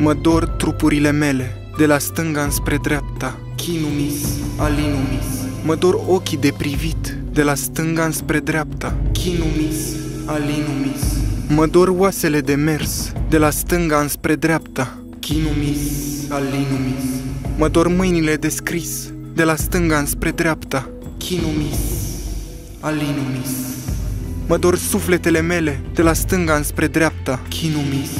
Mă dor trupurile mele, de la stânga înspre dreapta, chinumis, alinumis. Mă dor ochii de privit, de la stânga înspre dreapta, chinumis, alinumis. Mă dor oasele de mers, de la stânga înspre dreapta, chinumis, alinumis. Mă dor mâinile de scris, de la stânga înspre dreapta, chinumis, alinumis. Mă dor sufletele mele, de la stânga înspre dreapta, chinumis,